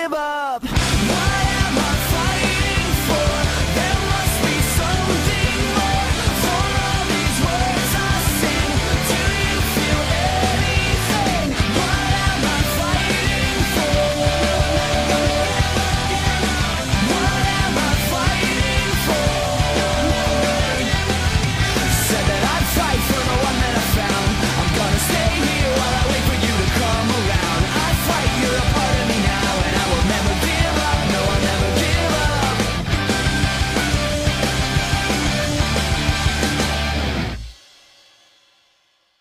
give up.